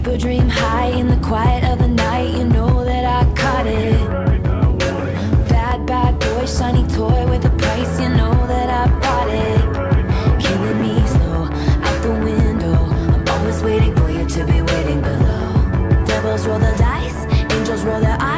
dream high in the quiet of the night. You know that I caught it. Bad, bad boy, shiny toy with a price. You know that I bought it. Killing me slow out the window. I'm always waiting for you to be waiting below. Devils roll the dice, angels roll their eyes.